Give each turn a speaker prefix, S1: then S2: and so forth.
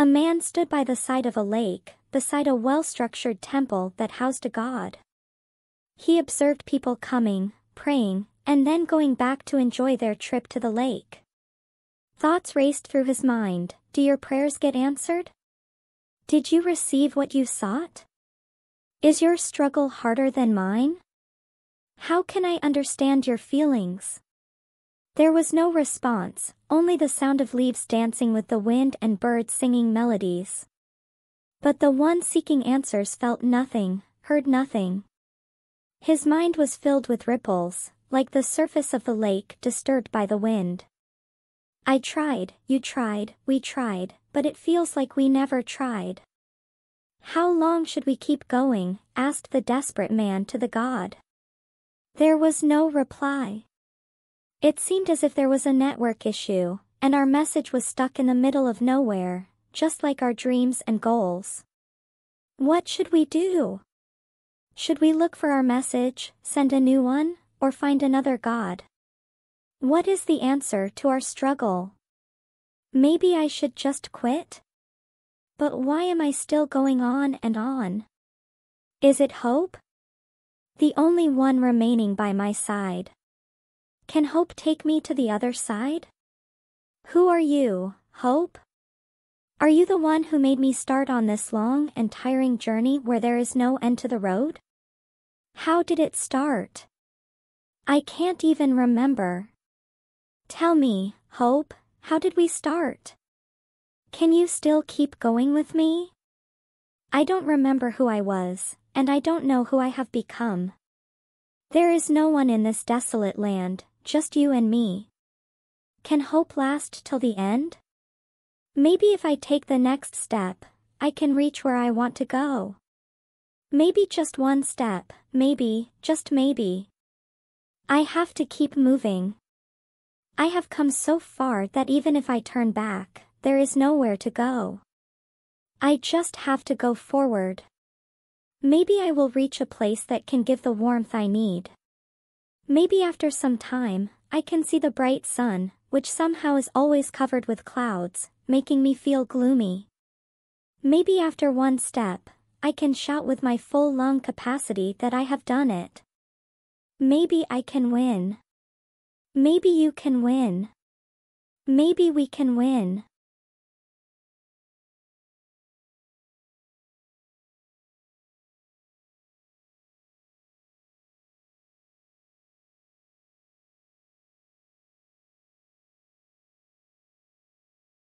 S1: A man stood by the side of a lake, beside a well-structured temple that housed a god. He observed people coming, praying, and then going back to enjoy their trip to the lake. Thoughts raced through his mind, do your prayers get answered? Did you receive what you sought? Is your struggle harder than mine? How can I understand your feelings? There was no response, only the sound of leaves dancing with the wind and birds singing melodies. But the one seeking answers felt nothing, heard nothing. His mind was filled with ripples, like the surface of the lake disturbed by the wind. I tried, you tried, we tried, but it feels like we never tried. How long should we keep going? asked the desperate man to the god. There was no reply. It seemed as if there was a network issue, and our message was stuck in the middle of nowhere, just like our dreams and goals. What should we do? Should we look for our message, send a new one, or find another God? What is the answer to our struggle? Maybe I should just quit? But why am I still going on and on? Is it hope? The only one remaining by my side. Can hope take me to the other side? Who are you, hope? Are you the one who made me start on this long and tiring journey where there is no end to the road? How did it start? I can't even remember. Tell me, Hope, how did we start? Can you still keep going with me? I don't remember who I was, and I don't know who I have become. There is no one in this desolate land, just you and me. Can hope last till the end? Maybe if I take the next step, I can reach where I want to go. Maybe just one step, maybe, just maybe. I have to keep moving. I have come so far that even if I turn back, there is nowhere to go. I just have to go forward. Maybe I will reach a place that can give the warmth I need. Maybe after some time, I can see the bright sun, which somehow is always covered with clouds, making me feel gloomy. Maybe after one step, I can shout with my full lung capacity that I have done it. Maybe I can win. Maybe you can win. Maybe we can win.